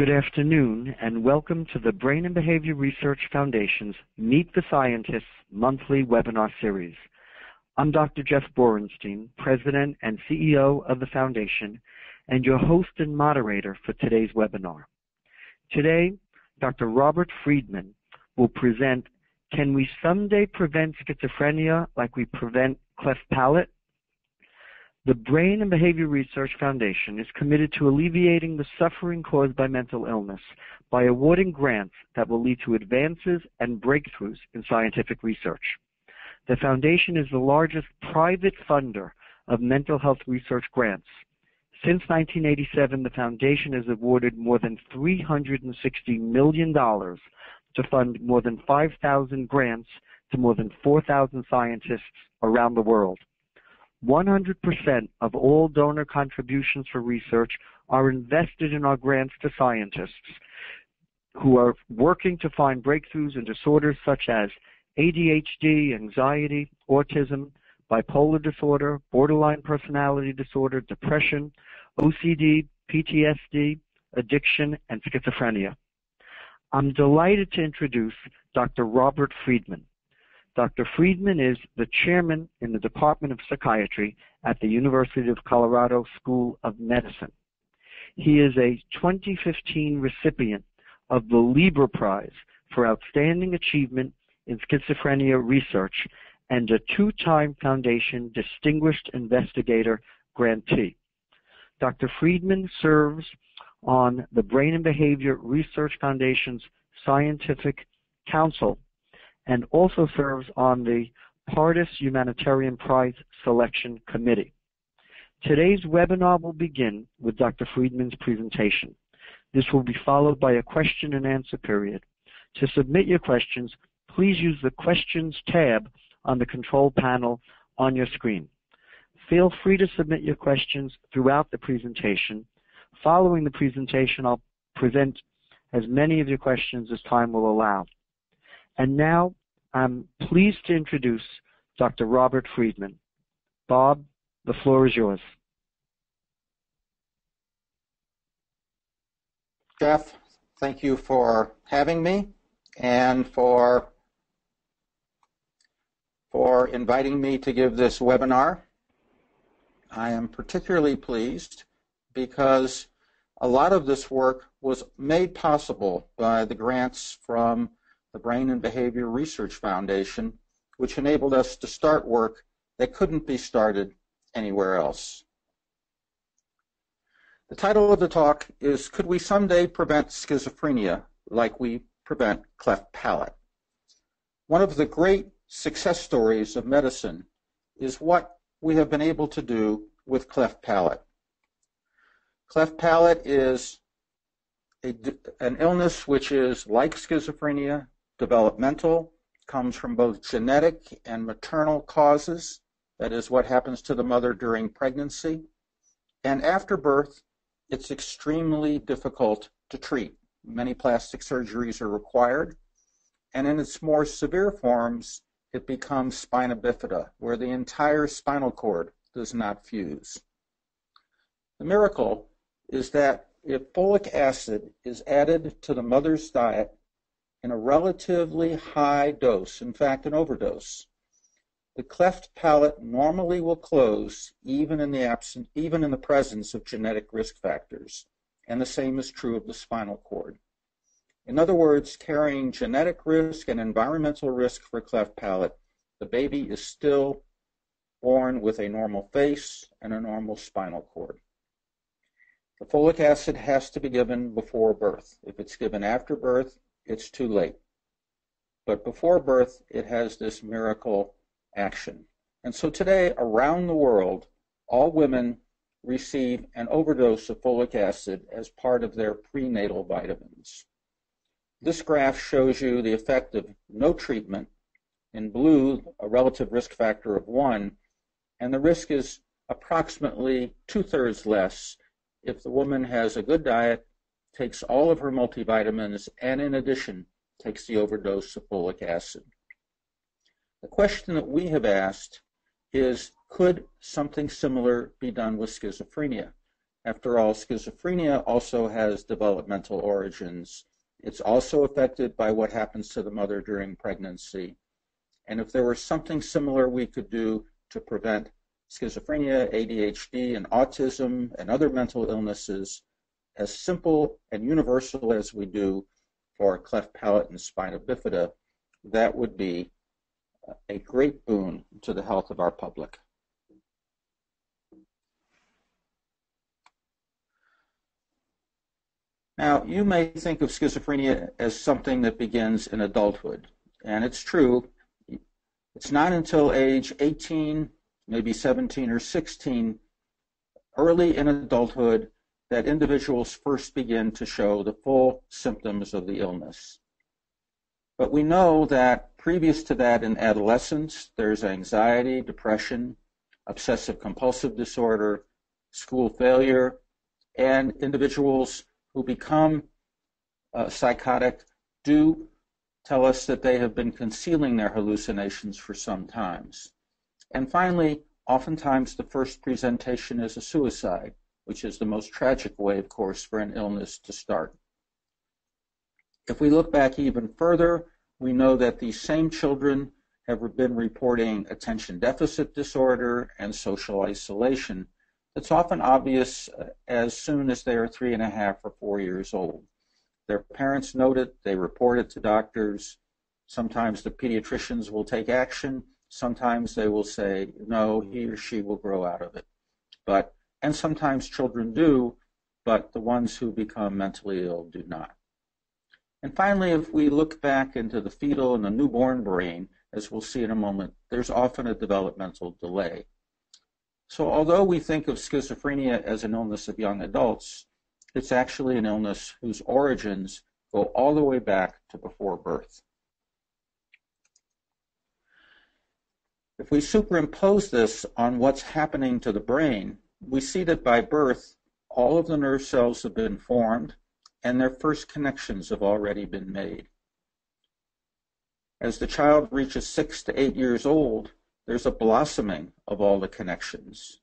Good afternoon, and welcome to the Brain and Behavior Research Foundation's Meet the Scientists monthly webinar series. I'm Dr. Jeff Borenstein, President and CEO of the Foundation, and your host and moderator for today's webinar. Today, Dr. Robert Freedman will present Can We Someday Prevent Schizophrenia Like We Prevent Cleft Palate? The Brain and Behavior Research Foundation is committed to alleviating the suffering caused by mental illness by awarding grants that will lead to advances and breakthroughs in scientific research. The Foundation is the largest private funder of mental health research grants. Since 1987, the Foundation has awarded more than $360 million to fund more than 5,000 grants to more than 4,000 scientists around the world. 100% of all donor contributions for research are invested in our grants to scientists who are working to find breakthroughs in disorders such as ADHD, anxiety, autism, bipolar disorder, borderline personality disorder, depression, OCD, PTSD, addiction, and schizophrenia. I'm delighted to introduce Dr. Robert Freedman. Dr. Freedman is the chairman in the Department of Psychiatry at the University of Colorado School of Medicine. He is a 2015 recipient of the Lieber Prize for Outstanding Achievement in Schizophrenia Research and a two-time Foundation Distinguished Investigator grantee. Dr. Freedman serves on the Brain and Behavior Research Foundation's Scientific Council and also serves on the Pardes Humanitarian Prize Selection Committee. Today's webinar will begin with Dr. Freedman's presentation. This will be followed by a question and answer period. To submit your questions, please use the Questions tab on the control panel on your screen. Feel free to submit your questions throughout the presentation. Following the presentation, I'll present as many of your questions as time will allow. And now, I'm pleased to introduce Dr. Robert Freedman. Bob, the floor is yours. Jeff, thank you for having me and for for inviting me to give this webinar. I am particularly pleased because a lot of this work was made possible by the grants from the Brain and Behavior Research Foundation, which enabled us to start work that couldn't be started anywhere else. The title of the talk is Could We Someday Prevent Schizophrenia Like We Prevent Cleft Palate? One of the great success stories of medicine is what we have been able to do with cleft palate. Cleft palate is a, an illness which is like schizophrenia, developmental, comes from both genetic and maternal causes. That is what happens to the mother during pregnancy. And after birth, it's extremely difficult to treat. Many plastic surgeries are required. And in its more severe forms, it becomes spina bifida, where the entire spinal cord does not fuse. The miracle is that if folic acid is added to the mother's diet in a relatively high dose, in fact, an overdose, the cleft palate normally will close even in the absence, even in the presence of genetic risk factors, and the same is true of the spinal cord. In other words, carrying genetic risk and environmental risk for cleft palate, the baby is still born with a normal face and a normal spinal cord. The folic acid has to be given before birth. If it's given after birth, it's too late. But before birth, it has this miracle action. And so today, around the world, all women receive an overdose of folic acid as part of their prenatal vitamins. This graph shows you the effect of no treatment. In blue, a relative risk factor of 1, and the risk is approximately two-thirds less if the woman has a good diet takes all of her multivitamins, and in addition, takes the overdose of folic acid. The question that we have asked is, could something similar be done with schizophrenia? After all, schizophrenia also has developmental origins. It's also affected by what happens to the mother during pregnancy. And if there were something similar we could do to prevent schizophrenia, ADHD, and autism and other mental illnesses, as simple and universal as we do for cleft palate and spina bifida, that would be a great boon to the health of our public. Now, you may think of schizophrenia as something that begins in adulthood, and it's true. It's not until age 18, maybe 17 or 16, early in adulthood, that individuals first begin to show the full symptoms of the illness. But we know that previous to that in adolescence, there's anxiety, depression, obsessive compulsive disorder, school failure, and individuals who become uh, psychotic do tell us that they have been concealing their hallucinations for some times. And finally, oftentimes the first presentation is a suicide which is the most tragic way, of course, for an illness to start. If we look back even further, we know that these same children have been reporting attention deficit disorder and social isolation. It's often obvious uh, as soon as they are three and a half or four years old. Their parents note it, they report it to doctors. Sometimes the pediatricians will take action. Sometimes they will say, no, he or she will grow out of it. But and sometimes children do, but the ones who become mentally ill do not. And finally, if we look back into the fetal and the newborn brain, as we'll see in a moment, there's often a developmental delay. So although we think of schizophrenia as an illness of young adults, it's actually an illness whose origins go all the way back to before birth. If we superimpose this on what's happening to the brain, we see that by birth, all of the nerve cells have been formed and their first connections have already been made. As the child reaches six to eight years old, there's a blossoming of all the connections.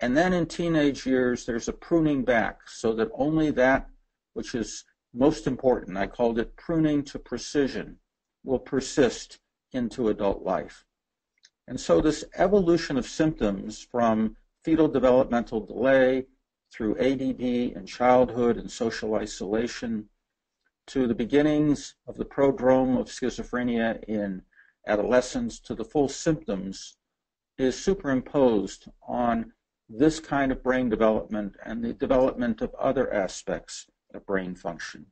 And then in teenage years, there's a pruning back so that only that which is most important, I called it pruning to precision, will persist into adult life. And so this evolution of symptoms from fetal developmental delay through ADD in childhood and social isolation to the beginnings of the prodrome of schizophrenia in adolescence to the full symptoms is superimposed on this kind of brain development and the development of other aspects of brain function.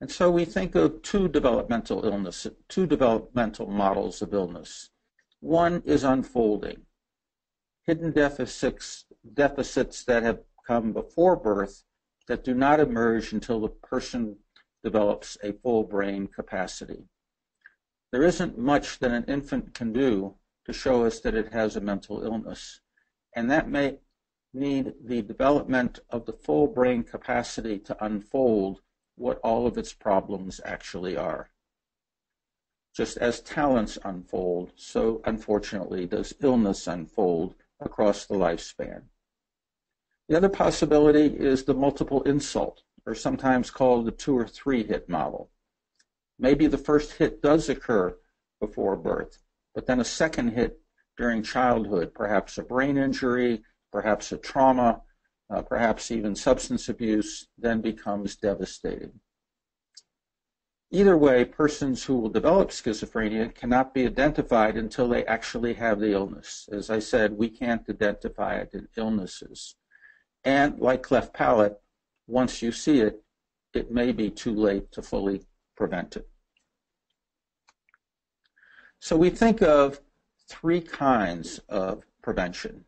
And so we think of two developmental illness, two developmental models of illness. One is unfolding. Hidden deficits, deficits that have come before birth that do not emerge until the person develops a full brain capacity. There isn't much that an infant can do to show us that it has a mental illness, and that may need the development of the full brain capacity to unfold what all of its problems actually are. Just as talents unfold, so unfortunately does illness unfold across the lifespan. The other possibility is the multiple insult, or sometimes called the two or three hit model. Maybe the first hit does occur before birth, but then a second hit during childhood, perhaps a brain injury, perhaps a trauma, uh, perhaps even substance abuse, then becomes devastating. Either way, persons who will develop schizophrenia cannot be identified until they actually have the illness. As I said, we can't identify it in illnesses. And like cleft palate, once you see it, it may be too late to fully prevent it. So we think of three kinds of prevention.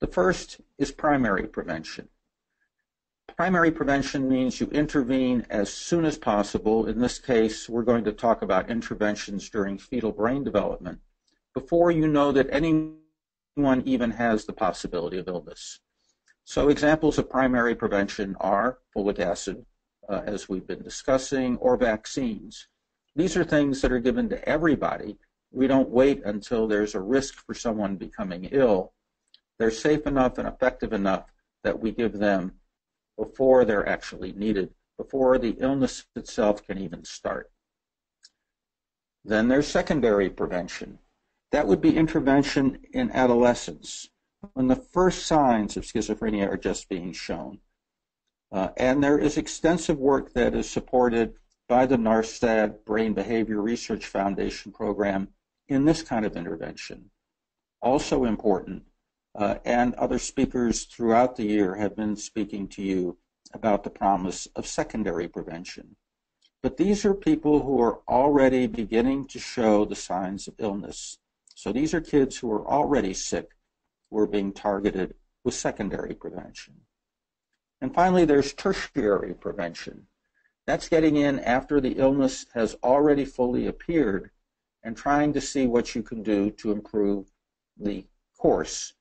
The first is primary prevention. Primary prevention means you intervene as soon as possible. In this case, we're going to talk about interventions during fetal brain development before you know that anyone even has the possibility of illness. So examples of primary prevention are folic acid, uh, as we've been discussing, or vaccines. These are things that are given to everybody. We don't wait until there's a risk for someone becoming ill they're safe enough and effective enough that we give them before they're actually needed, before the illness itself can even start. Then there's secondary prevention. That would be intervention in adolescence, when the first signs of schizophrenia are just being shown. Uh, and there is extensive work that is supported by the NARSAD Brain Behavior Research Foundation program in this kind of intervention. Also important, uh, and other speakers throughout the year have been speaking to you about the promise of secondary prevention. But these are people who are already beginning to show the signs of illness. So these are kids who are already sick who are being targeted with secondary prevention. And finally, there's tertiary prevention. That's getting in after the illness has already fully appeared and trying to see what you can do to improve the course.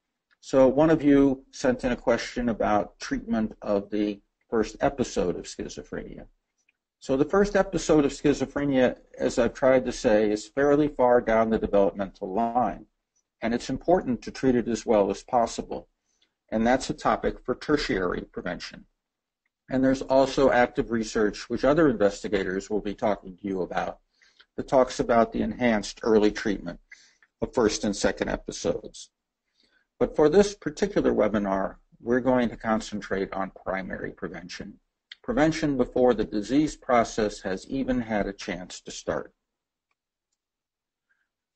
So one of you sent in a question about treatment of the first episode of schizophrenia. So the first episode of schizophrenia, as I've tried to say, is fairly far down the developmental line. And it's important to treat it as well as possible. And that's a topic for tertiary prevention. And there's also active research, which other investigators will be talking to you about, that talks about the enhanced early treatment of first and second episodes. But for this particular webinar, we're going to concentrate on primary prevention. Prevention before the disease process has even had a chance to start.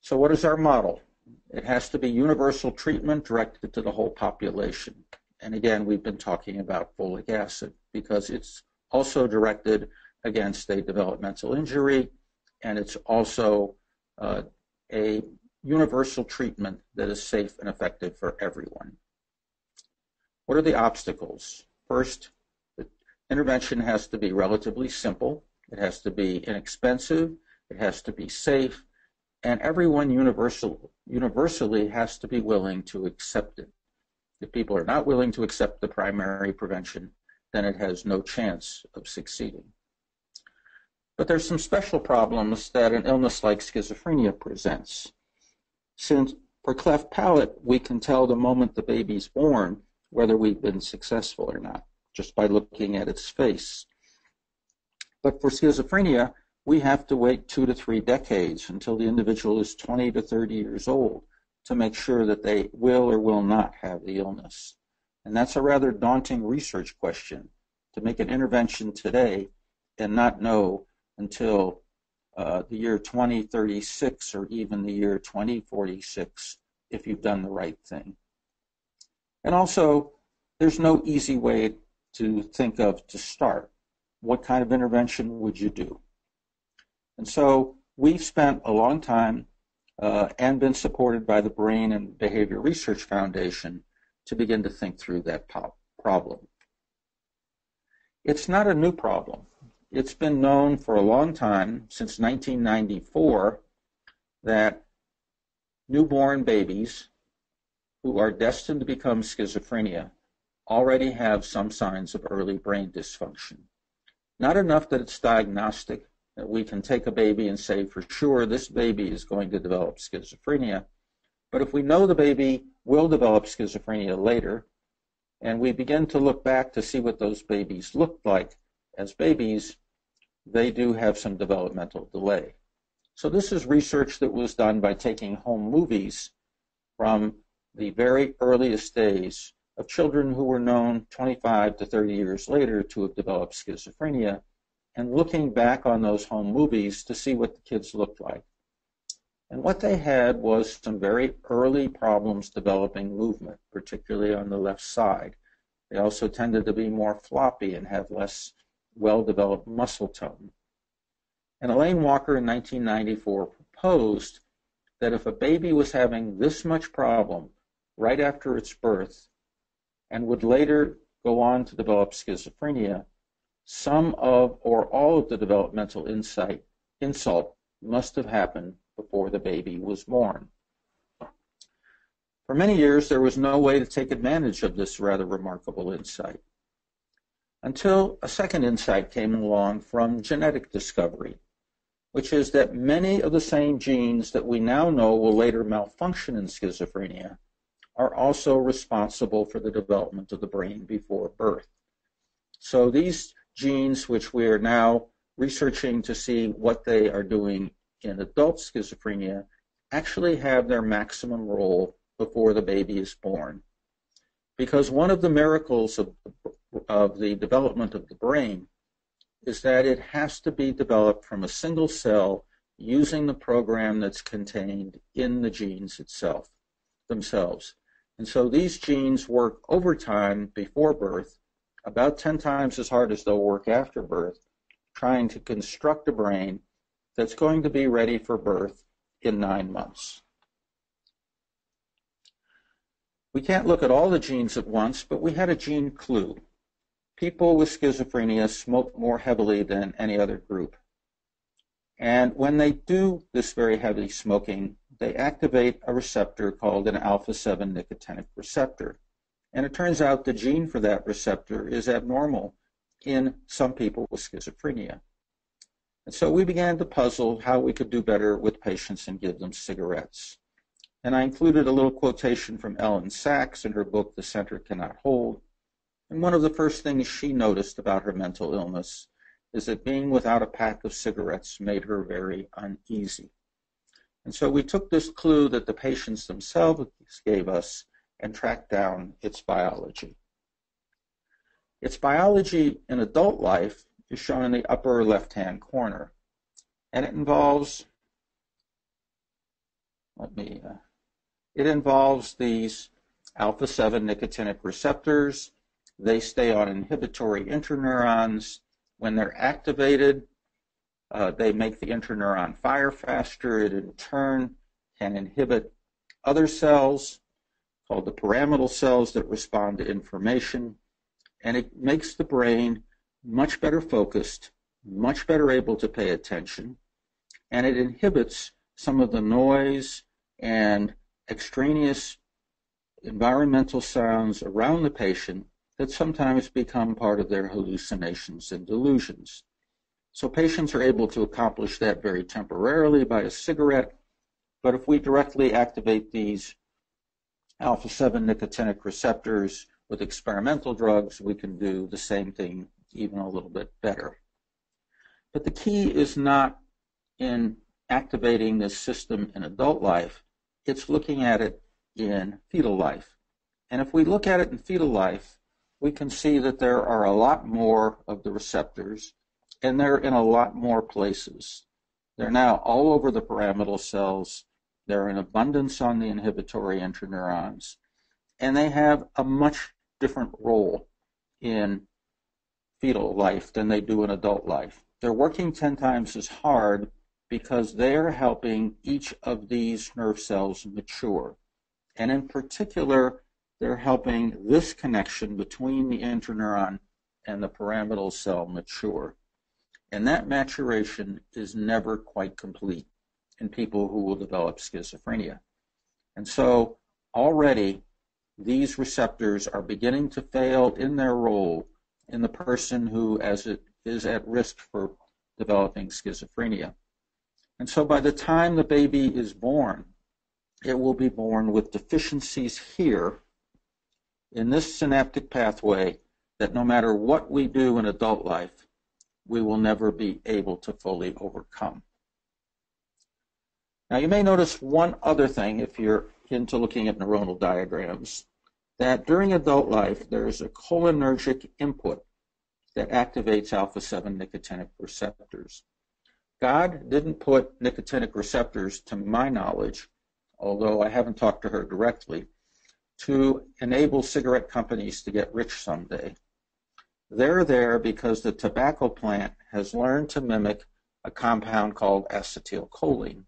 So what is our model? It has to be universal treatment directed to the whole population. And again, we've been talking about folic acid because it's also directed against a developmental injury and it's also uh, a universal treatment that is safe and effective for everyone. What are the obstacles? First, the intervention has to be relatively simple. It has to be inexpensive. It has to be safe. And everyone universal, universally has to be willing to accept it. If people are not willing to accept the primary prevention, then it has no chance of succeeding. But there's some special problems that an illness like schizophrenia presents. Since for cleft palate, we can tell the moment the baby's born whether we've been successful or not, just by looking at its face. But for schizophrenia, we have to wait two to three decades until the individual is 20 to 30 years old to make sure that they will or will not have the illness. And that's a rather daunting research question to make an intervention today and not know until uh, the year 2036 or even the year 2046 if you've done the right thing. And also, there's no easy way to think of to start. What kind of intervention would you do? And so we've spent a long time uh, and been supported by the Brain and Behavior Research Foundation to begin to think through that problem. It's not a new problem. It's been known for a long time, since 1994, that newborn babies who are destined to become schizophrenia already have some signs of early brain dysfunction. Not enough that it's diagnostic, that we can take a baby and say for sure this baby is going to develop schizophrenia. But if we know the baby will develop schizophrenia later, and we begin to look back to see what those babies looked like as babies, they do have some developmental delay. So this is research that was done by taking home movies from the very earliest days of children who were known 25 to 30 years later to have developed schizophrenia and looking back on those home movies to see what the kids looked like. And what they had was some very early problems developing movement, particularly on the left side. They also tended to be more floppy and have less well-developed muscle tone. And Elaine Walker in 1994 proposed that if a baby was having this much problem right after its birth and would later go on to develop schizophrenia, some of or all of the developmental insight, insult must have happened before the baby was born. For many years, there was no way to take advantage of this rather remarkable insight until a second insight came along from genetic discovery, which is that many of the same genes that we now know will later malfunction in schizophrenia are also responsible for the development of the brain before birth. So these genes, which we are now researching to see what they are doing in adult schizophrenia, actually have their maximum role before the baby is born. Because one of the miracles of, of the development of the brain is that it has to be developed from a single cell using the program that's contained in the genes itself themselves. And so these genes work overtime before birth, about 10 times as hard as they'll work after birth, trying to construct a brain that's going to be ready for birth in nine months. We can't look at all the genes at once, but we had a gene clue. People with schizophrenia smoke more heavily than any other group. And when they do this very heavy smoking, they activate a receptor called an alpha 7 nicotinic receptor. And it turns out the gene for that receptor is abnormal in some people with schizophrenia. And so we began to puzzle how we could do better with patients and give them cigarettes. And I included a little quotation from Elyn Saks in her book, The Center Cannot Hold. And one of the first things she noticed about her mental illness is that being without a pack of cigarettes made her very uneasy. And so we took this clue that the patients themselves gave us and tracked down its biology. Its biology in adult life is shown in the upper left-hand corner, and it involves, let me uh, it involves these alpha 7 nicotinic receptors. They stay on inhibitory interneurons. When they're activated, uh, they make the interneuron fire faster. It in turn can inhibit other cells called the pyramidal cells that respond to information. And it makes the brain much better focused, much better able to pay attention. And it inhibits some of the noise and extraneous environmental sounds around the patient that sometimes become part of their hallucinations and delusions. So patients are able to accomplish that very temporarily by a cigarette, but if we directly activate these alpha 7 nicotinic receptors with experimental drugs, we can do the same thing even a little bit better. But the key is not in activating this system in adult life, it's looking at it in fetal life. And if we look at it in fetal life, we can see that there are a lot more of the receptors, and they're in a lot more places. They're now all over the pyramidal cells. They're in abundance on the inhibitory interneurons, and they have a much different role in fetal life than they do in adult life. They're working 10 times as hard because they're helping each of these nerve cells mature. And in particular, they're helping this connection between the interneuron and the pyramidal cell mature. And that maturation is never quite complete in people who will develop schizophrenia. And so already these receptors are beginning to fail in their role in the person who as it is at risk for developing schizophrenia. And so by the time the baby is born, it will be born with deficiencies here in this synaptic pathway that no matter what we do in adult life, we will never be able to fully overcome. Now you may notice one other thing if you're into looking at neuronal diagrams, that during adult life there is a cholinergic input that activates alpha 7 nicotinic receptors. God didn't put nicotinic receptors, to my knowledge, although I haven't talked to her directly, to enable cigarette companies to get rich someday. They're there because the tobacco plant has learned to mimic a compound called acetylcholine,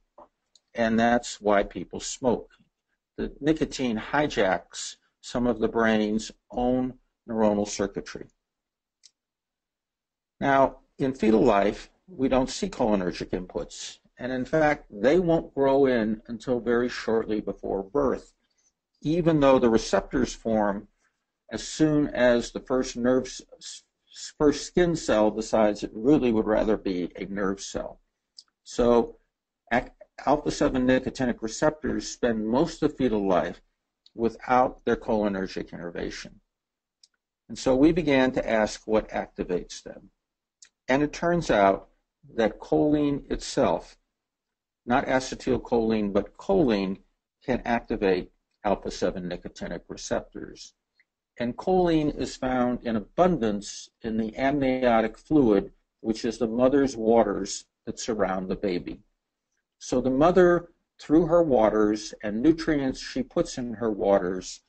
and that's why people smoke. The nicotine hijacks some of the brain's own neuronal circuitry. Now, in fetal life, we don't see cholinergic inputs. And in fact, they won't grow in until very shortly before birth, even though the receptors form as soon as the first nerve, first skin cell decides it really would rather be a nerve cell. So alpha 7 nicotinic receptors spend most of fetal life without their cholinergic innervation. And so we began to ask what activates them. And it turns out that choline itself, not acetylcholine, but choline, can activate alpha 7 nicotinic receptors. And choline is found in abundance in the amniotic fluid, which is the mother's waters that surround the baby. So the mother, through her waters and nutrients she puts in her waters,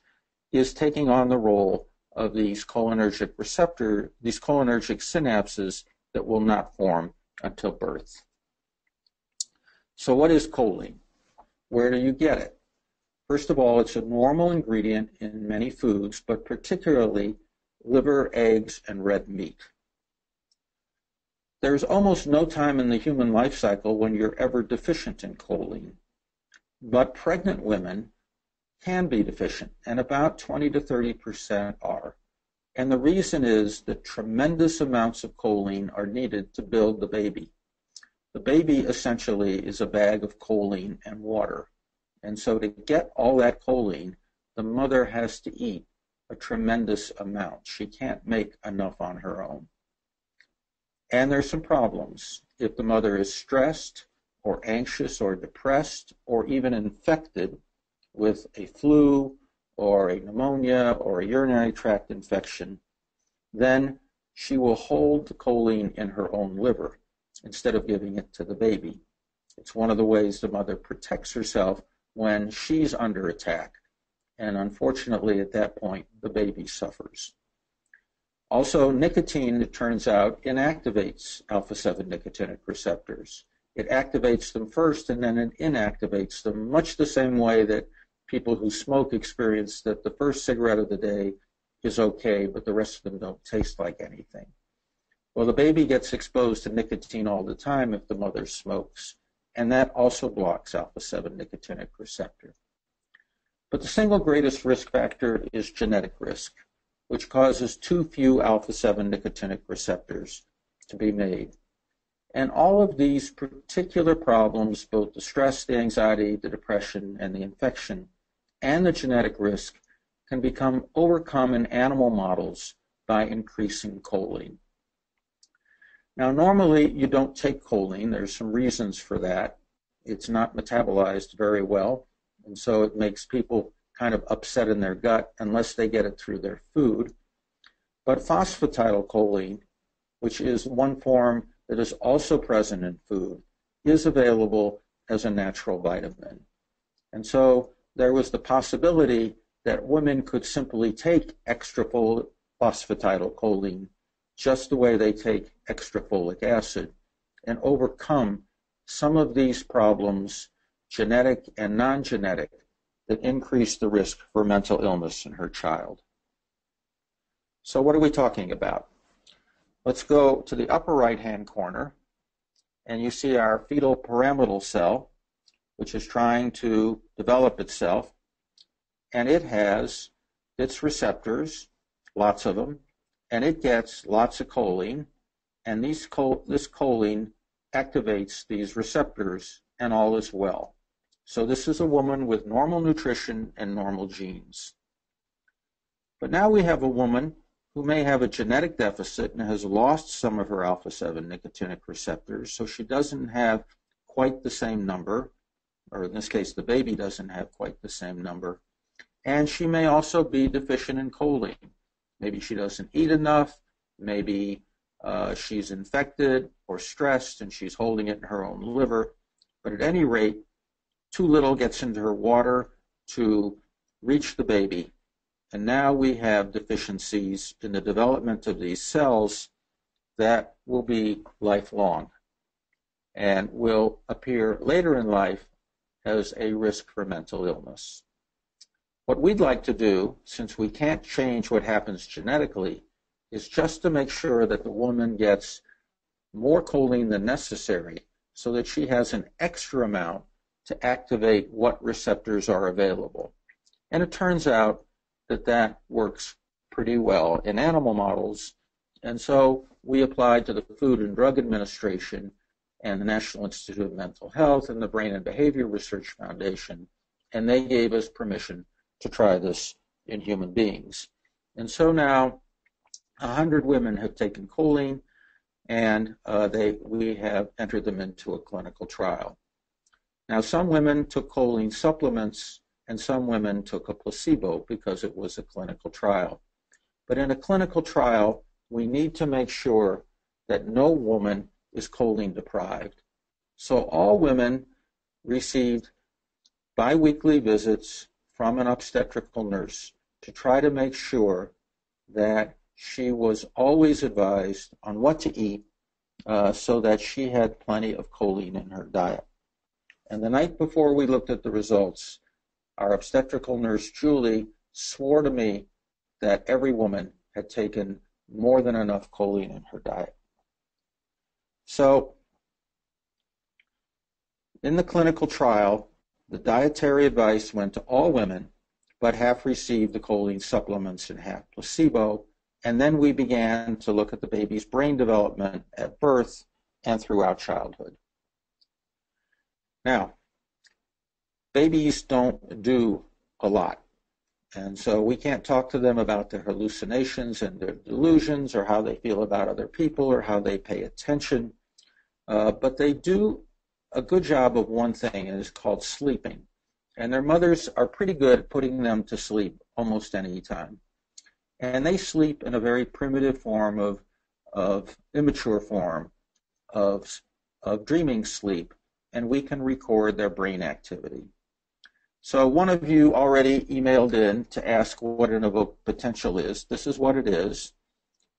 is taking on the role of these cholinergic receptor, these cholinergic synapses that will not form until birth. So what is choline? Where do you get it? First of all, it's a normal ingredient in many foods, but particularly liver, eggs, and red meat. There's almost no time in the human life cycle when you're ever deficient in choline. But pregnant women can be deficient, and about 20 to 30 percent are. And the reason is that tremendous amounts of choline are needed to build the baby. The baby essentially is a bag of choline and water. And so to get all that choline, the mother has to eat a tremendous amount. She can't make enough on her own. And there's some problems. If the mother is stressed or anxious or depressed or even infected with a flu or a pneumonia or a urinary tract infection, then she will hold the choline in her own liver instead of giving it to the baby. It's one of the ways the mother protects herself when she's under attack. And unfortunately, at that point, the baby suffers. Also, nicotine, it turns out, inactivates alpha 7 nicotinic receptors. It activates them first and then it inactivates them, much the same way that people who smoke experience that the first cigarette of the day is okay, but the rest of them don't taste like anything. Well, the baby gets exposed to nicotine all the time if the mother smokes, and that also blocks alpha 7 nicotinic receptor. But the single greatest risk factor is genetic risk which causes too few alpha 7 nicotinic receptors to be made. And all of these particular problems, both the stress, the anxiety, the depression, and the infection, and the genetic risk, can become overcome in animal models by increasing choline. Now, normally you don't take choline. There's some reasons for that. It's not metabolized very well, and so it makes people kind of upset in their gut unless they get it through their food. But phosphatidylcholine, which is one form that is also present in food, is available as a natural vitamin. And so there was the possibility that women could simply take extra phosphatidylcholine just the way they take extra folic acid and overcome some of these problems, genetic and non genetic, that increase the risk for mental illness in her child. So what are we talking about? Let's go to the upper right-hand corner, and you see our fetal pyramidal cell, which is trying to develop itself, and it has its receptors, lots of them, and it gets lots of choline, and these this choline activates these receptors, and all is well. So this is a woman with normal nutrition and normal genes. But now we have a woman who may have a genetic deficit and has lost some of her alpha 7 nicotinic receptors, so she doesn't have quite the same number, or in this case, the baby doesn't have quite the same number. And she may also be deficient in choline. Maybe she doesn't eat enough, maybe uh, she's infected or stressed and she's holding it in her own liver. But at any rate, too little gets into her water to reach the baby. And now we have deficiencies in the development of these cells that will be lifelong and will appear later in life as a risk for mental illness. What we'd like to do, since we can't change what happens genetically, is just to make sure that the woman gets more choline than necessary so that she has an extra amount to activate what receptors are available. And it turns out that that works pretty well in animal models. And so we applied to the Food and Drug Administration and the National Institute of Mental Health and the Brain and Behavior Research Foundation, and they gave us permission to try this in human beings. And so now 100 women have taken choline and uh, they, we have entered them into a clinical trial. Now, some women took choline supplements and some women took a placebo because it was a clinical trial. But in a clinical trial, we need to make sure that no woman is choline deprived. So all women received biweekly visits from an obstetrical nurse to try to make sure that she was always advised on what to eat uh, so that she had plenty of choline in her diet. And the night before we looked at the results, our obstetrical nurse, Julie, swore to me that every woman had taken more than enough choline in her diet. So, in the clinical trial, the dietary advice went to all women, but half received the choline supplements and half placebo. And then we began to look at the baby's brain development at birth and throughout childhood. Now, babies don't do a lot. And so we can't talk to them about their hallucinations and their delusions or how they feel about other people or how they pay attention. Uh, but they do a good job of one thing, and it's called sleeping. And their mothers are pretty good at putting them to sleep almost any time. And they sleep in a very primitive form of, of immature form of, of dreaming sleep, and we can record their brain activity. So one of you already emailed in to ask what an evoked potential is. This is what it is.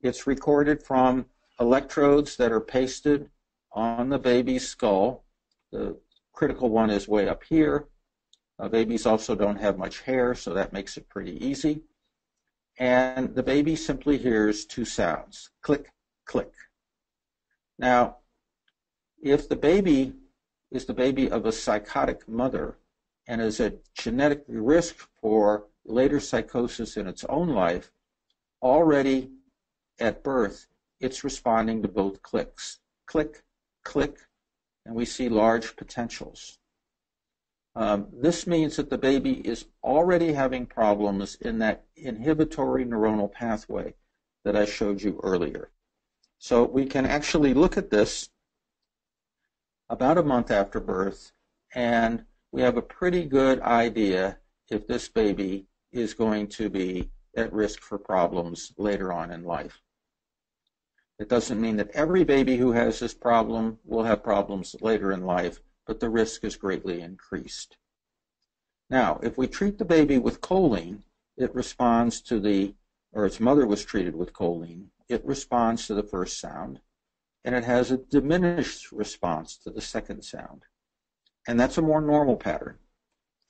It's recorded from electrodes that are pasted on the baby's skull the critical one is way up here. Uh, babies also don't have much hair, so that makes it pretty easy. And the baby simply hears two sounds, click, click. Now, if the baby is the baby of a psychotic mother and is at genetic risk for later psychosis in its own life, already at birth, it's responding to both clicks. Click, click, and we see large potentials. Um, this means that the baby is already having problems in that inhibitory neuronal pathway that I showed you earlier. So we can actually look at this about a month after birth, and we have a pretty good idea if this baby is going to be at risk for problems later on in life. It doesn't mean that every baby who has this problem will have problems later in life, but the risk is greatly increased. Now, if we treat the baby with choline, it responds to the, or its mother was treated with choline, it responds to the first sound, and it has a diminished response to the second sound. And that's a more normal pattern.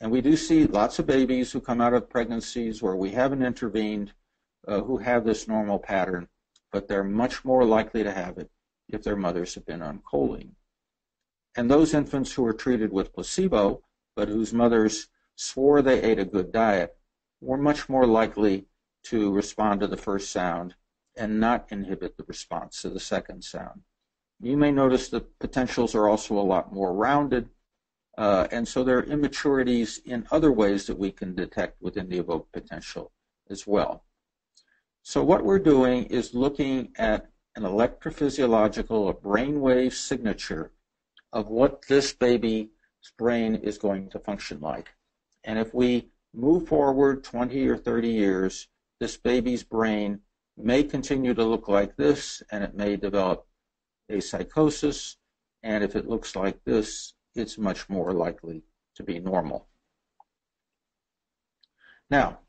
And we do see lots of babies who come out of pregnancies where we haven't intervened uh, who have this normal pattern but they're much more likely to have it if their mothers have been on choline. And those infants who were treated with placebo, but whose mothers swore they ate a good diet, were much more likely to respond to the first sound and not inhibit the response to the second sound. You may notice the potentials are also a lot more rounded, uh, and so there are immaturities in other ways that we can detect within the evoked potential as well. So what we're doing is looking at an electrophysiological a brainwave signature of what this baby's brain is going to function like. And if we move forward 20 or 30 years, this baby's brain may continue to look like this and it may develop a psychosis. And if it looks like this, it's much more likely to be normal. Now,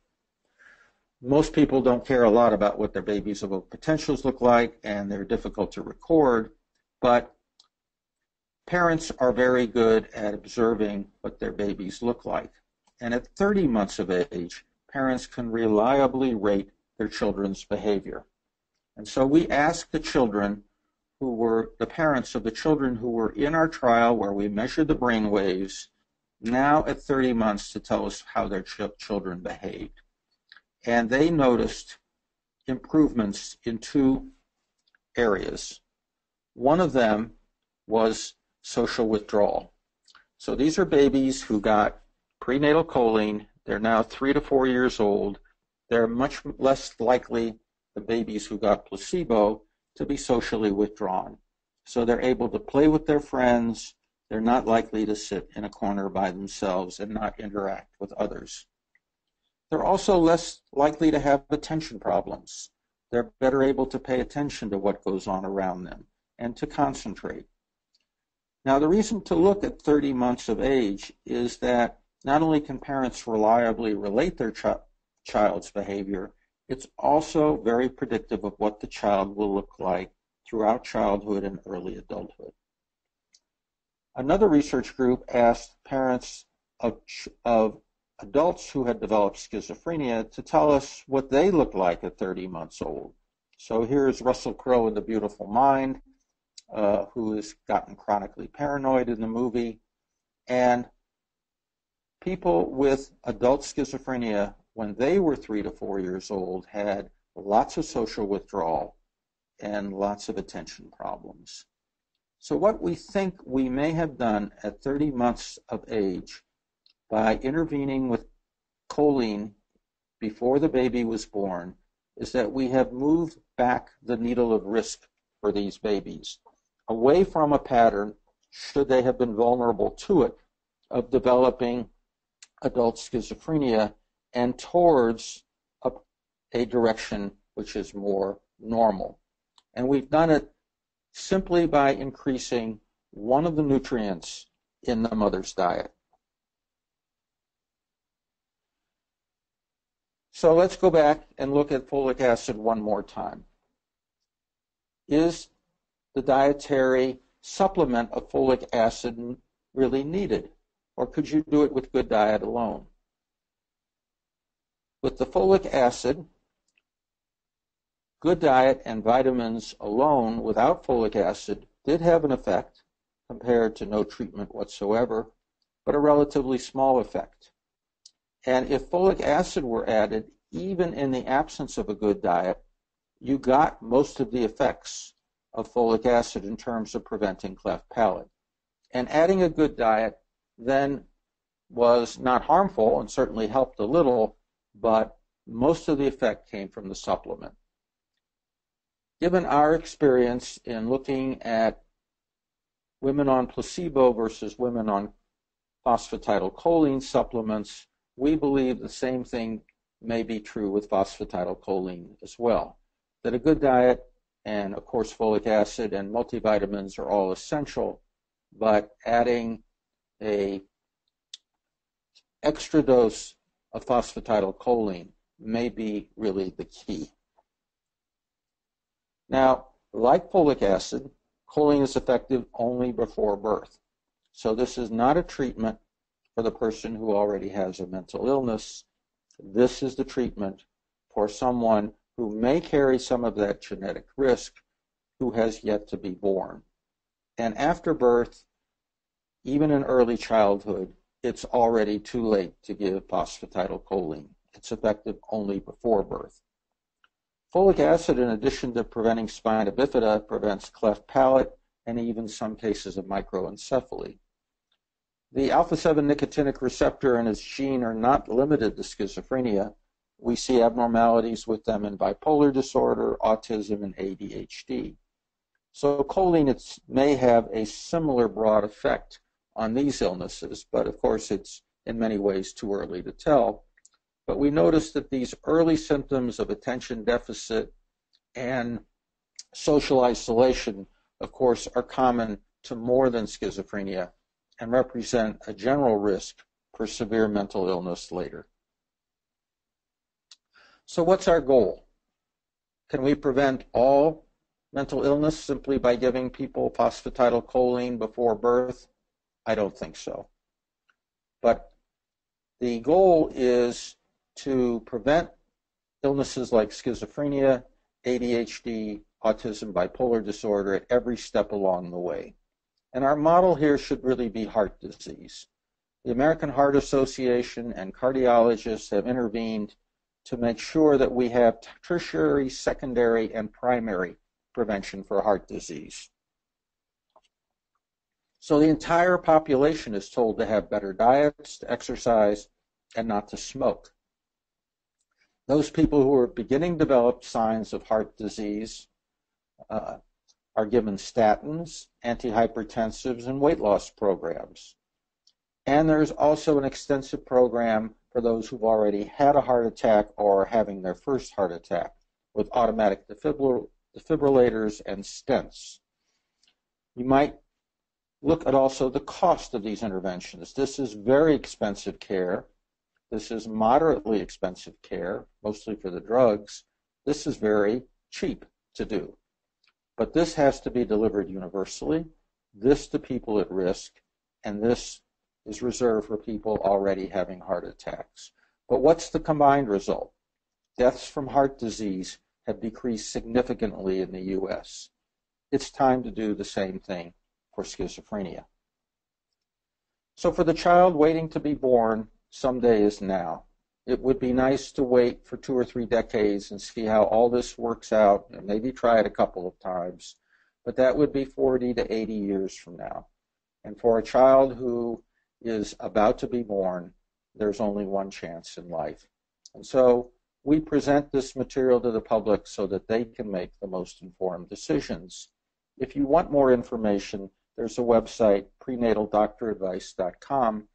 most people don't care a lot about what their baby's evoked potentials look like, and they're difficult to record, but parents are very good at observing what their babies look like. And at 30 months of age, parents can reliably rate their children's behavior. And so we asked the children who were the parents of the children who were in our trial where we measured the brain waves now at 30 months to tell us how their ch- children behaved and they noticed improvements in two areas. One of them was social withdrawal. So these are babies who got prenatal choline, they're now three to four years old. They're much less likely, the babies who got placebo, to be socially withdrawn. So they're able to play with their friends. They're not likely to sit in a corner by themselves and not interact with others. They're also less likely to have attention problems. They're better able to pay attention to what goes on around them and to concentrate. Now, the reason to look at 30 months of age is that not only can parents reliably relate their ch- child's behavior, it's also very predictive of what the child will look like throughout childhood and early adulthood. Another research group asked parents of, of adults who had developed schizophrenia to tell us what they looked like at 30 months old. So here's Russell Crowe in The Beautiful Mind, uh, who has gotten chronically paranoid in the movie. And people with adult schizophrenia, when they were three to four years old, had lots of social withdrawal and lots of attention problems. So, what we think we may have done at 30 months of age by intervening with choline before the baby was born is that we have moved back the needle of risk for these babies away from a pattern, should they have been vulnerable to it, of developing adult schizophrenia and towards a, a direction which is more normal. And we've done it simply by increasing one of the nutrients in the mother's diet. So let's go back and look at folic acid one more time. Is the dietary supplement of folic acid really needed? Or could you do it with good diet alone? With the folic acid, good diet and vitamins alone without folic acid did have an effect compared to no treatment whatsoever, but a relatively small effect. And if folic acid were added, even in the absence of a good diet, you got most of the effects of folic acid in terms of preventing cleft palate. And adding a good diet then was not harmful and certainly helped a little, but most of the effect came from the supplement. Given our experience in looking at women on placebo versus women on phosphatidylcholine supplements, we believe the same thing may be true with phosphatidylcholine as well. That a good diet and of course folic acid and multivitamins are all essential, but adding a extra dose of phosphatidylcholine may be really the key. Now, like folic acid, choline is effective only before birth. So this is not a treatment for the person who already has a mental illness. This is the treatment for someone who may carry some of that genetic risk who has yet to be born. And after birth, even in early childhood, it's already too late to give phosphatidylcholine. It's effective only before birth. Folic acid, in addition to preventing spina bifida, prevents cleft palate and even some cases of microencephaly. The alpha 7 nicotinic receptor and its gene are not limited to schizophrenia, we see abnormalities with them in bipolar disorder, autism, and ADHD. So choline may have a similar broad effect on these illnesses, but of course it's in many ways too early to tell. But we notice that these early symptoms of attention deficit and social isolation, of course, are common to more than schizophrenia and represent a general risk for severe mental illness later. So, what's our goal? Can we prevent all mental illness simply by giving people phosphatidylcholine before birth? I don't think so. But the goal is to prevent illnesses like schizophrenia, ADHD, autism, bipolar disorder at every step along the way. And our model here should really be heart disease. The American Heart Association and cardiologists have intervened to make sure that we have tertiary, secondary, and primary prevention for heart disease. So the entire population is told to have better diets, to exercise, and not to smoke. Those people who are beginning to develop signs of heart disease uh, are given statins, antihypertensives, and weight loss programs. And there's also an extensive program for those who've already had a heart attack or are having their first heart attack with automatic defibrillators and stents. You might look at also the cost of these interventions. This is very expensive care. This is moderately expensive care, mostly for the drugs. This is very cheap to do. But this has to be delivered universally, this to people at risk, and this is reserved for people already having heart attacks. But what's the combined result? Deaths from heart disease have decreased significantly in the U.S. It's time to do the same thing for schizophrenia. So for the child waiting to be born, someday is now. It would be nice to wait for two or three decades and see how all this works out and maybe try it a couple of times. But that would be 40 to 80 years from now. And for a child who is about to be born, there's only one chance in life. And so we present this material to the public so that they can make the most informed decisions. If you want more information, there's a website, prenataldoctoradvice.com,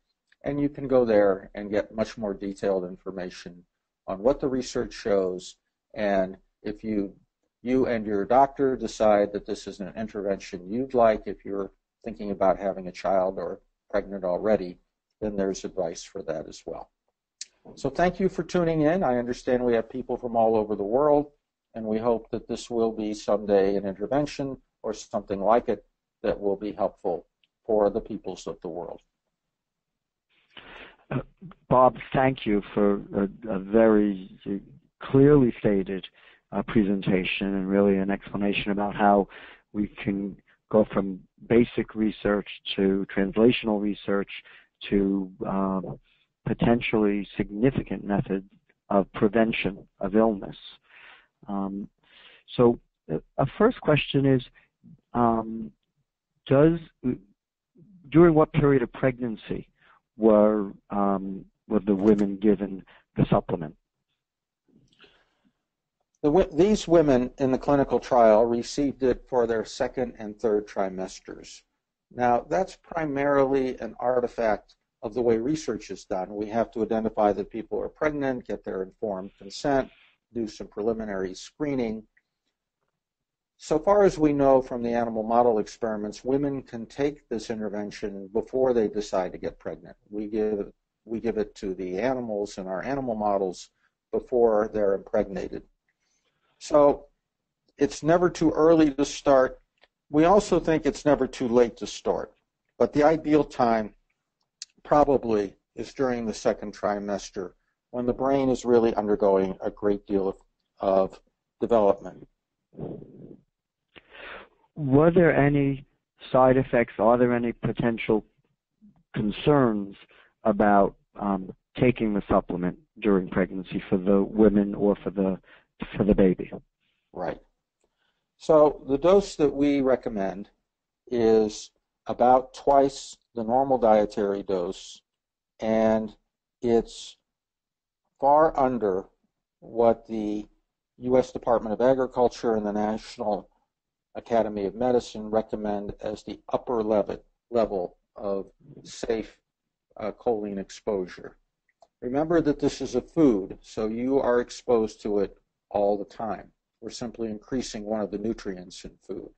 and you can go there and get much more detailed information on what the research shows and if you you and your doctor decide that this is an intervention you'd like if you're thinking about having a child or pregnant already, then there's advice for that as well. So thank you for tuning in. I understand we have people from all over the world, and we hope that this will be someday an intervention or something like it that will be helpful for the peoples of the world. Bob, thank you for a, a very clearly stated uh, presentation and really an explanation about how we can go from basic research to translational research to um, potentially significant methods of prevention of illness. Um, so uh, a first question is, um, does during what period of pregnancy were um, were the women given the supplement? The, these women in the clinical trial received it for their second and third trimesters. Now, that's primarily an artifact of the way research is done. We have to identify that people are pregnant, get their informed consent, do some preliminary screening. So far as we know from the animal model experiments, women can take this intervention before they decide to get pregnant. We give, we give it to the animals in our animal models before they're impregnated. So it's never too early to start. We also think it's never too late to start. But the ideal time probably is during the second trimester when the brain is really undergoing a great deal of, of development. Were there any side effects? Are there any potential concerns about um, taking the supplement during pregnancy for the women or for the for the baby? Right. So the dose that we recommend is about twice the normal dietary dose, and it's far under what the U.S. Department of Agriculture and the National Academy of Medicine recommend as the upper level, level of safe uh, choline exposure. Remember that this is a food, so you are exposed to it all the time. We're simply increasing one of the nutrients in food.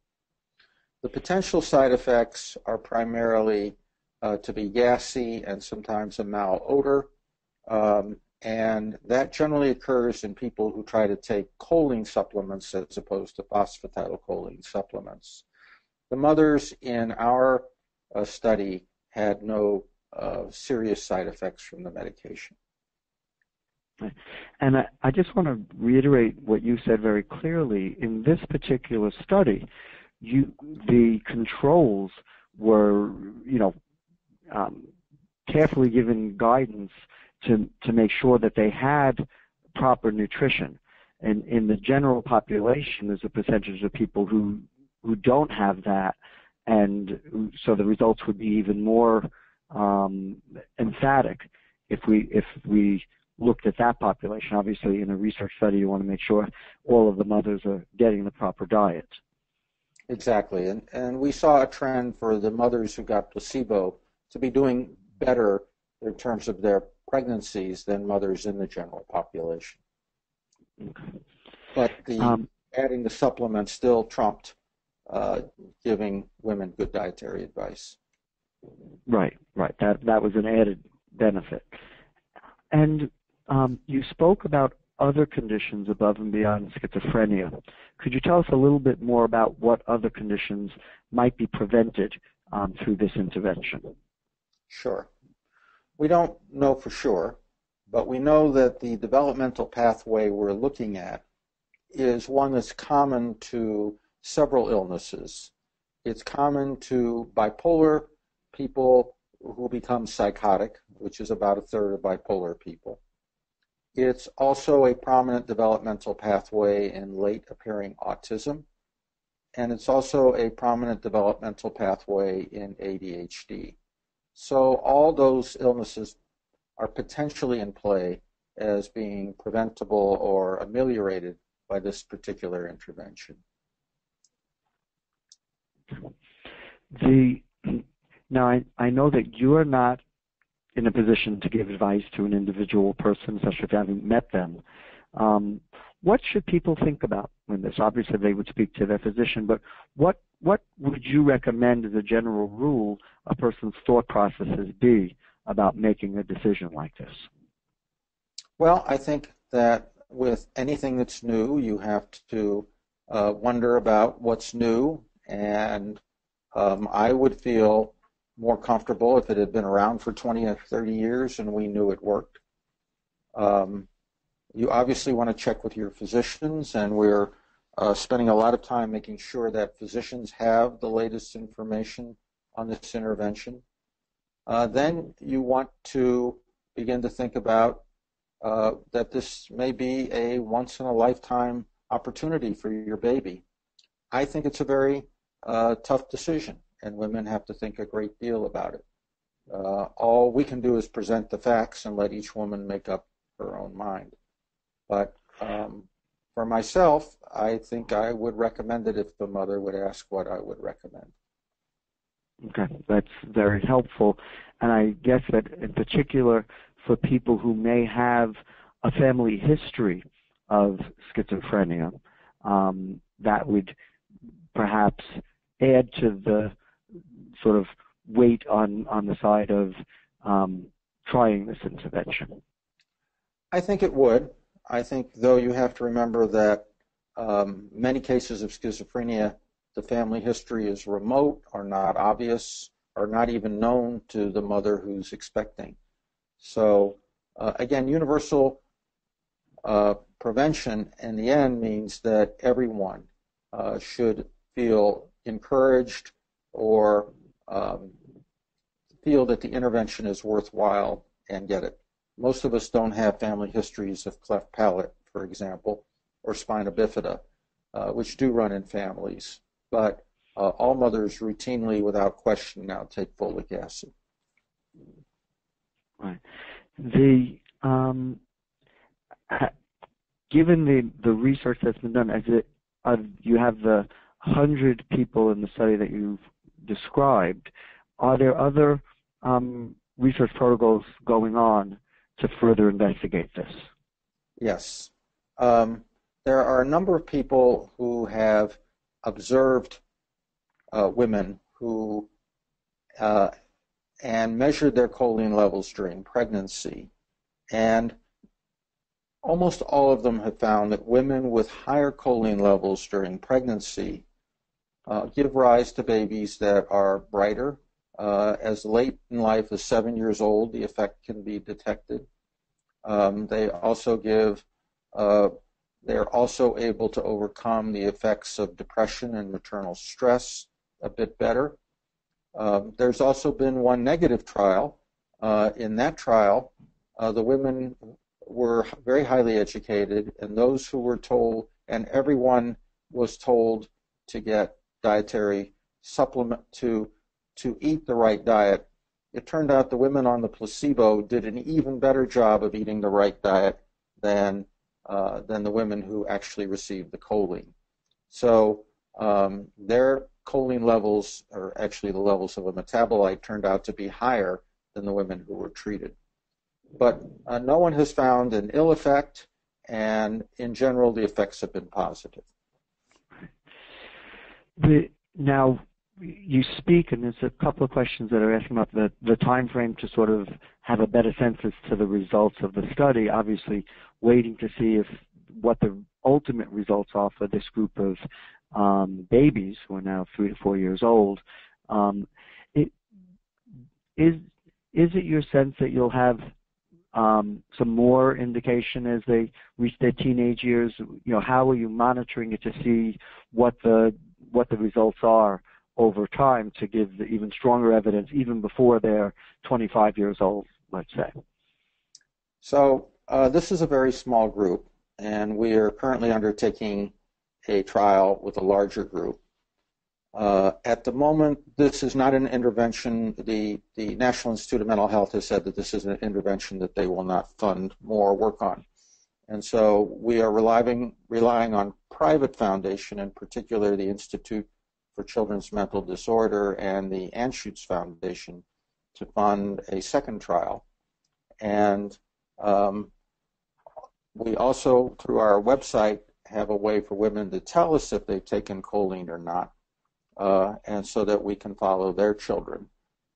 The potential side effects are primarily uh, to be gassy and sometimes a malodor. Um, and that generally occurs in people who try to take choline supplements as opposed to phosphatidylcholine supplements. The mothers in our uh, study had no uh, serious side effects from the medication. And I, I just want to reiterate what you said very clearly. In this particular study, you, the controls were, you know, um, carefully given guidance to to make sure that they had proper nutrition. And in the general population, there's a percentage of people who who don't have that, and so the results would be even more um, emphatic if we if we looked at that population. Obviously, in a research study, you want to make sure all of the mothers are getting the proper diet. Exactly, and and we saw a trend for the mothers who got placebo to be doing better in terms of their pregnancies than mothers in the general population. Okay. But the um, adding the supplement still trumped uh, giving women good dietary advice. Right, right. That that was an added benefit. And um, you spoke about other conditions above and beyond schizophrenia. Could you tell us a little bit more about what other conditions might be prevented um, through this intervention? Sure. We don't know for sure, but we know that the developmental pathway we're looking at is one that's common to several illnesses. It's common to bipolar people who become psychotic, which is about a third of bipolar people. It's also a prominent developmental pathway in late appearing autism, and it's also a prominent developmental pathway in ADHD. So all those illnesses are potentially in play as being preventable or ameliorated by this particular intervention. The now I, I know that you are not in a position to give advice to an individual person, especially if you haven't met them. Um, what should people think about when this? Obviously, they would speak to their physician, but what what would you recommend as a general rule a person's thought processes be about making a decision like this? Well, I think that with anything that's new, you have to uh, wonder about what's new, and um, I would feel more comfortable if it had been around for 20 or 30 years and we knew it worked. Um, you obviously want to check with your physicians, and we're uh, spending a lot of time making sure that physicians have the latest information on this intervention. Uh, then you want to begin to think about uh, that this may be a once in a lifetime opportunity for your baby. I think it's a very uh, tough decision and women have to think a great deal about it. Uh, all we can do is present the facts and let each woman make up her own mind. But um, for myself, I think I would recommend it if the mother would ask what I would recommend. Okay, that's very helpful. And I guess that in particular for people who may have a family history of schizophrenia, um, that would perhaps add to the sort of weight on, on the side of um, trying this intervention? I think it would. I think, though, you have to remember that um, many cases of schizophrenia, the family history is remote or not obvious or not even known to the mother who's expecting. So, uh, again, universal uh, prevention in the end means that everyone uh, should feel encouraged or um, feel that the intervention is worthwhile and get it. Most of us don't have family histories of cleft palate, for example, or spina bifida, uh, which do run in families. But uh, all mothers routinely, without question, now take folic acid. Right. The um, given the the research that's been done, as it, uh, you have the hundred people in the study that you've described, are there other um, research protocols going on to further investigate this? Yes. Um, there are a number of people who have observed uh, women who uh, and measured their choline levels during pregnancy. And almost all of them have found that women with higher choline levels during pregnancy uh, give rise to babies that are brighter. Uh, as late in life as seven years old, the effect can be detected. Um, they also give, uh, they're also able to overcome the effects of depression and maternal stress a bit better. Um, there's also been one negative trial. Uh, in that trial, uh, the women were very highly educated, and those who were told, and everyone was told to get dietary supplement to to eat the right diet it turned out the women on the placebo did an even better job of eating the right diet than uh, than the women who actually received the choline. So um, their choline levels, or actually the levels of a metabolite, turned out to be higher than the women who were treated. But uh, no one has found an ill effect, and in general, the effects have been positive. The, now, you speak, and there's a couple of questions that are asking about the, the time frame to sort of have a better sense as to the results of the study. Obviously, waiting to see if what the ultimate results are for this group of um, babies who are now three to four years old. Um, it, is is it your sense that you'll have um, some more indication as they reach their teenage years? You know, how are you monitoring it to see what the what the results are over time to give even stronger evidence, even before they're 25 years old, let's say? So uh, this is a very small group, and we are currently undertaking a trial with a larger group. Uh, at the moment, this is not an intervention. The, the National Institute of Mental Health has said that this is an intervention that they will not fund more work on. And so we are relying, relying on private foundation, in particular the Institute for Children's Mental Disorder and the Anschutz Foundation, to fund a second trial. And um, we also, through our website, have a way for women to tell us if they've taken choline or not, uh, and so that we can follow their children.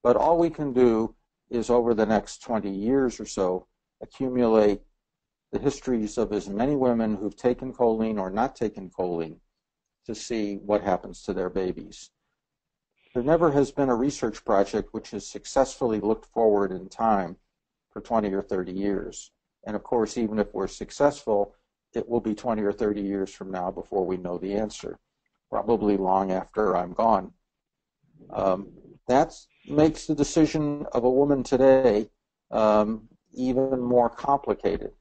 But all we can do is over the next 20 years or so accumulate the histories of as many women who've taken choline or not taken choline to see what happens to their babies. There never has been a research project which has successfully looked forward in time for 20 or 30 years. And of course, even if we're successful, it will be 20 or 30 years from now before we know the answer, probably long after I'm gone. Um, that makes the decision of a woman today um, even more complicated.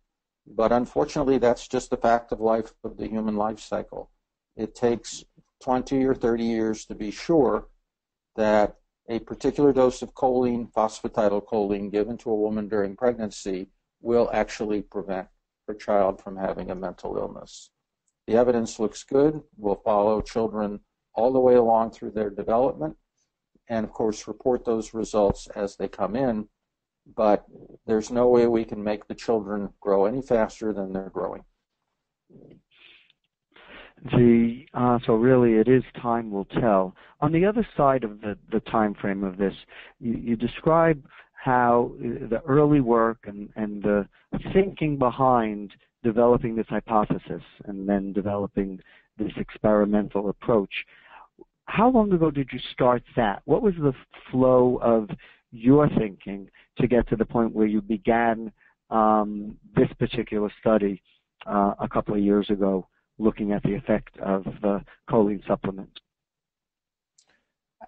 But unfortunately, that's just the fact of life of the human life cycle. It takes 20 or 30 years to be sure that a particular dose of choline, phosphatidylcholine, given to a woman during pregnancy will actually prevent her child from having a mental illness. The evidence looks good. We'll follow children all the way along through their development and, of course, report those results as they come in. But there's no way we can make the children grow any faster than they're growing. The uh, so really it is time will tell. On the other side of the, the time frame of this, you, you describe how the early work and, and the thinking behind developing this hypothesis and then developing this experimental approach. How long ago did you start that? What was the flow of your thinking to get to the point where you began um, this particular study uh, a couple of years ago, looking at the effect of the choline supplement?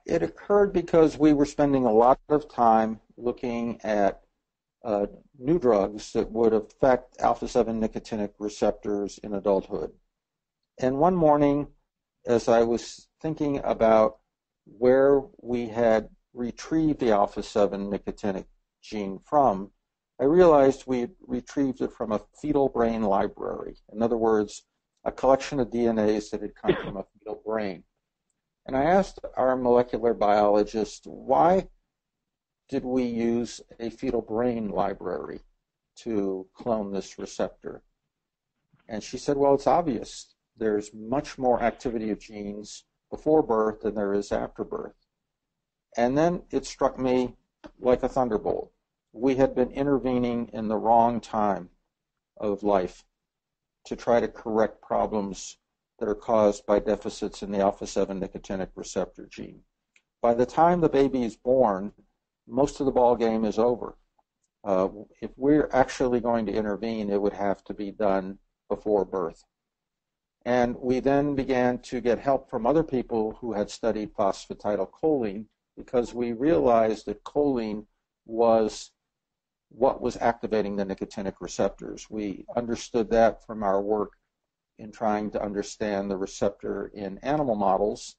It occurred because we were spending a lot of time looking at uh, new drugs that would affect alpha 7 nicotinic receptors in adulthood. And one morning, as I was thinking about where we had retrieved the alpha 7 nicotinic gene from, I realized we had retrieved it from a fetal brain library. In other words, a collection of DNAs that had come from a fetal brain. And I asked our molecular biologist, why did we use a fetal brain library to clone this receptor? And she said, well, it's obvious. There's much more activity of genes before birth than there is after birth. And then it struck me like a thunderbolt. We had been intervening in the wrong time of life to try to correct problems that are caused by deficits in the alpha 7 nicotinic receptor gene. By the time the baby is born, most of the ball game is over. Uh, if we're actually going to intervene, it would have to be done before birth. And we then began to get help from other people who had studied phosphatidylcholine because we realized that choline was what was activating the nicotinic receptors. We understood that from our work in trying to understand the receptor in animal models.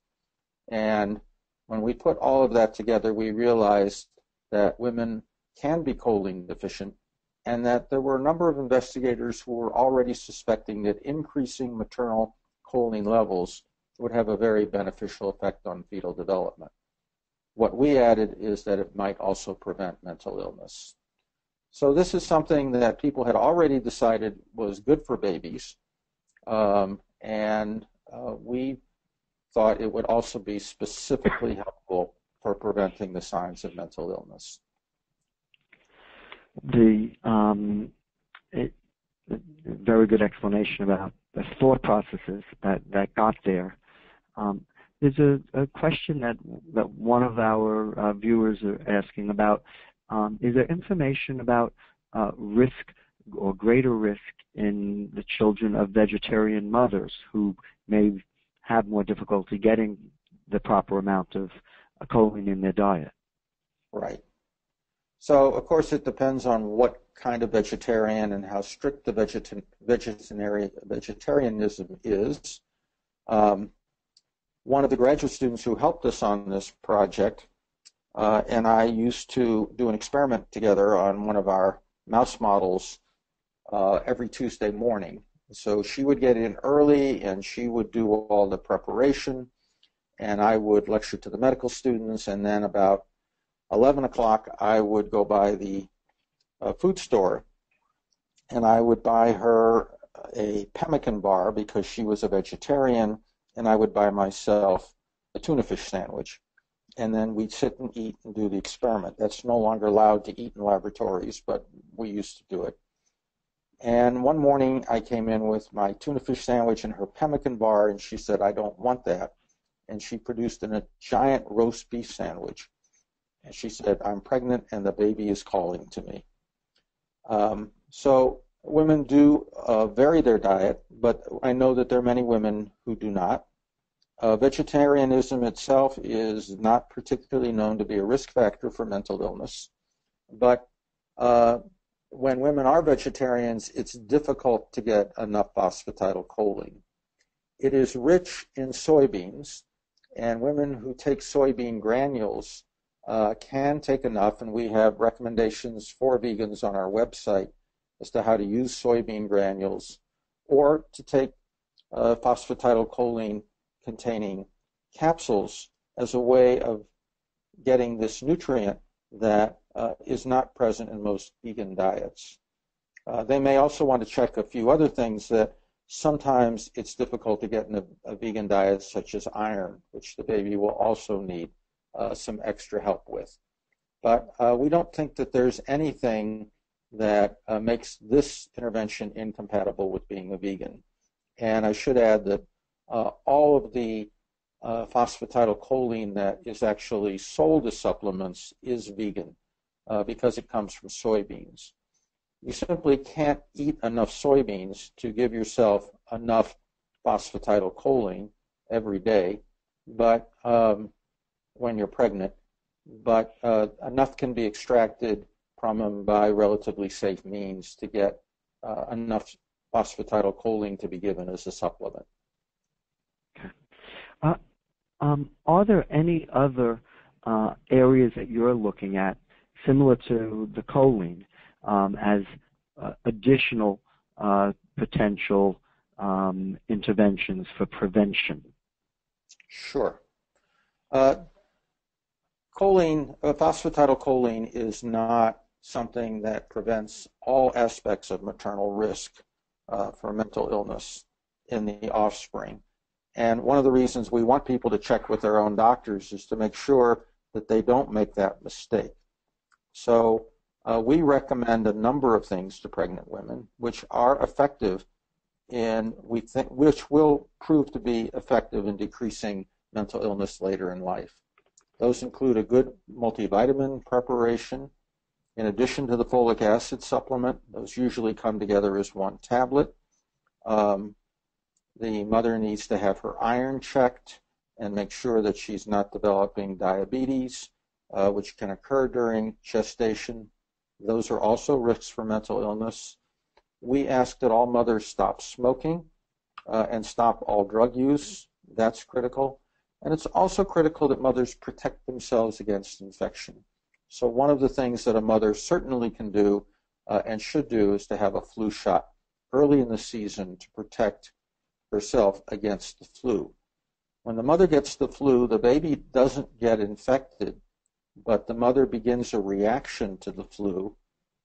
And when we put all of that together, we realized that women can be choline deficient and that there were a number of investigators who were already suspecting that increasing maternal choline levels would have a very beneficial effect on fetal development. What we added is that it might also prevent mental illness. So this is something that people had already decided was good for babies, um, and uh, we thought it would also be specifically helpful for preventing the signs of mental illness. The um, it, very good explanation about the thought processes that, that got there. Um, there's a, a, question that that one of our uh, viewers are asking about. Um, is there information about uh, risk or greater risk in the children of vegetarian mothers who may have more difficulty getting the proper amount of choline in their diet. Right. So, of course, it depends on what kind of vegetarian and how strict the vegetarianism is. Um, one of the graduate students who helped us on this project uh, and I used to do an experiment together on one of our mouse models uh, every Tuesday morning. So she would get in early and she would do all the preparation, and I would lecture to the medical students, and then about 11 o'clock I would go by the uh, food store and I would buy her a pemmican bar because she was a vegetarian, and I would buy myself a tuna fish sandwich. And then we'd sit and eat and do the experiment. That's no longer allowed to eat in laboratories, but we used to do it. And one morning I came in with my tuna fish sandwich and her pemmican bar, and she said, I don't want that. And she produced a giant roast beef sandwich. And she said, I'm pregnant and the baby is calling to me. Um, so women do uh, vary their diet, but I know that there are many women who do not. Uh, vegetarianism itself is not particularly known to be a risk factor for mental illness, but uh, when women are vegetarians, it's difficult to get enough phosphatidylcholine. It is rich in soybeans, and women who take soybean granules uh, can take enough, and we have recommendations for vegans on our website as to how to use soybean granules or to take uh, phosphatidylcholine containing capsules as a way of getting this nutrient that uh, is not present in most vegan diets. Uh, they may also want to check a few other things that sometimes it's difficult to get in a, a vegan diet, such as iron, which the baby will also need uh, some extra help with. But uh, we don't think that there's anything that uh, makes this intervention incompatible with being a vegan. And I should add that uh, all of the uh, phosphatidylcholine that is actually sold as supplements is vegan uh, because it comes from soybeans. You simply can't eat enough soybeans to give yourself enough phosphatidylcholine every day, but um, when you're pregnant, but uh, enough can be extracted from them by relatively safe means to get uh, enough phosphatidylcholine to be given as a supplement. Okay. Uh, um, are there any other uh, areas that you're looking at similar to the choline um, as uh, additional uh, potential um, interventions for prevention? Sure. Uh, choline, uh, phosphatidylcholine is not something that prevents all aspects of maternal risk for mental illness in the offspring. And one of the reasons we want people to check with their own doctors is to make sure that they don't make that mistake. So uh, we recommend a number of things to pregnant women, which are effective and we think which will prove to be effective in decreasing mental illness later in life. Those include a good multivitamin preparation, in addition to the folic acid supplement. Those usually come together as one tablet. Um, the mother needs to have her iron checked and make sure that she's not developing diabetes uh, which can occur during gestation. Those are also risks for mental illness. We ask that all mothers stop smoking uh, and stop all drug use. That's critical. And it's also critical that mothers protect themselves against infection. So one of the things that a mother certainly can do uh, and should do is to have a flu shot early in the season to protect herself against the flu. When the mother gets the flu, the baby doesn't get infected, but the mother begins a reaction to the flu,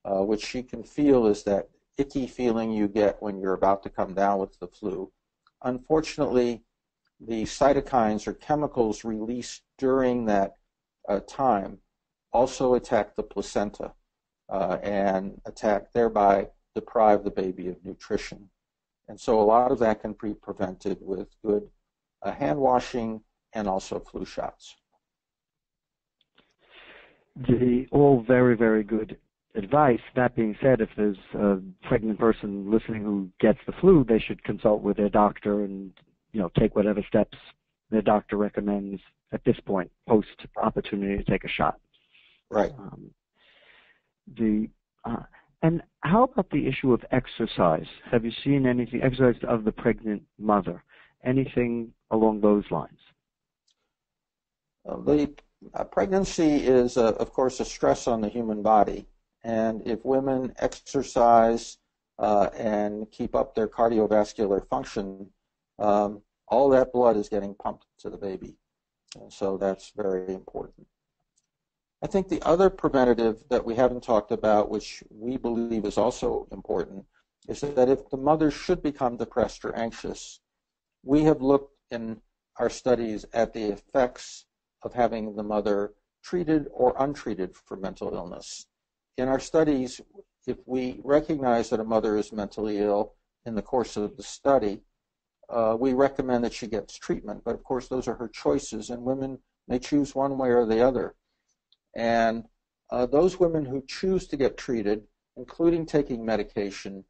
uh, which she can feel is that icky feeling you get when you're about to come down with the flu. Unfortunately, the cytokines or chemicals released during that uh, time also attack the placenta uh, and attack, thereby deprive the baby of nutrition. And so a lot of that can be prevented with good uh, hand washing and also flu shots. The all very, very good advice. That being said, if there's a pregnant person listening who gets the flu, they should consult with their doctor and you know take whatever steps their doctor recommends at this point, post opportunity to take a shot. Right. Um, the uh, and how about the issue of exercise? Have you seen anything exercise of the pregnant mother? Anything along those lines? Uh, the uh, pregnancy is, uh, of course, a stress on the human body, and if women exercise uh, and keep up their cardiovascular function, um, all that blood is getting pumped to the baby, and so that's very important. I think the other preventative that we haven't talked about, which we believe is also important, is that if the mother should become depressed or anxious, we have looked in our studies at the effects of having the mother treated or untreated for mental illness. In our studies, if we recognize that a mother is mentally ill in the course of the study, uh, we recommend that she gets treatment. But of course, those are her choices, and women may choose one way or the other. And uh, those women who choose to get treated, including taking medication,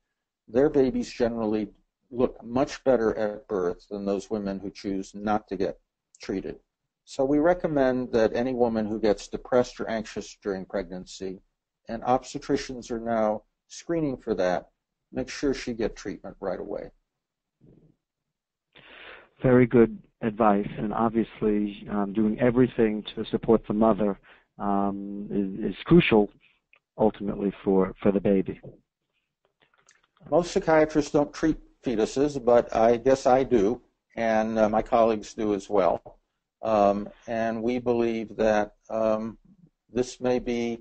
their babies generally look much better at birth than those women who choose not to get treated. So we recommend that any woman who gets depressed or anxious during pregnancy, and obstetricians are now screening for that, make sure she get treatment right away. Very good advice, and obviously um, doing everything to support the mother um, is, is, crucial ultimately for, for the baby. Most psychiatrists don't treat fetuses, but I guess I do, and uh, my colleagues do as well. Um, and we believe that um, this may be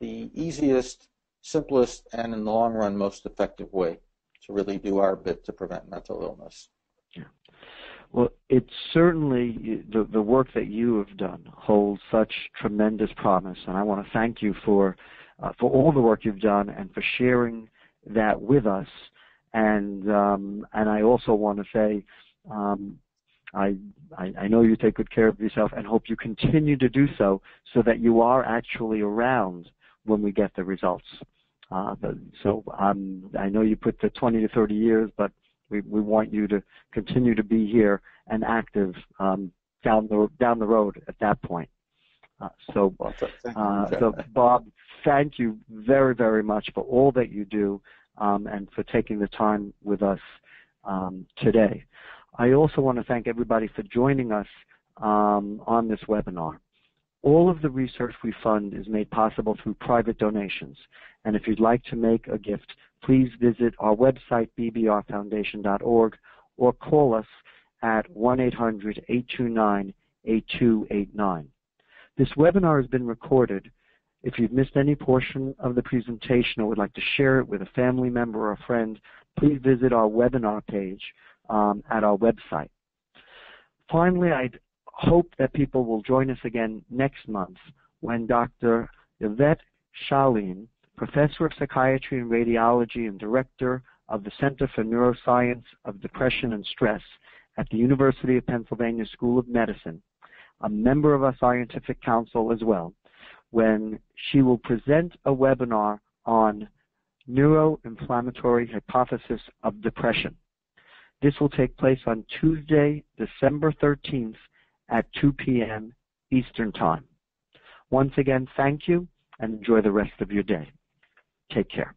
the easiest, simplest, and in the long run, most effective way to really do our bit to prevent mental illness. Well, it's certainly the, the work that you have done holds such tremendous promise, and I want to thank you for uh, for all the work you've done and for sharing that with us. And um, and I also want to say, um, I, I I know you take good care of yourself, and hope you continue to do so, so that you are actually around when we get the results. Uh, so um, I know you put the 20 to 30 years, but we, we want you to continue to be here and active um, down the down the road at that point. Uh, so, uh, so Bob, thank you very very much for all that you do um, and for taking the time with us um, today. I also want to thank everybody for joining us um, on this webinar. All of the research we fund is made possible through private donations. And if you'd like to make a gift, please visit our website, bbrfoundation.org, or call us at 1-800-829-8289. This webinar has been recorded. If you've missed any portion of the presentation or would like to share it with a family member or a friend, please visit our webinar page um, at our website. Finally, I'd hope that people will join us again next month when Dr. Yvette Sheline, Professor of Psychiatry and Radiology and Director of the Center for Neuroscience of Depression and Stress at the University of Pennsylvania School of Medicine, a member of our scientific council as well, when she will present a webinar on neuroinflammatory hypothesis of depression. This will take place on Tuesday, December 13th at 2 p.m. Eastern Time. Once again, thank you and enjoy the rest of your day. Take care.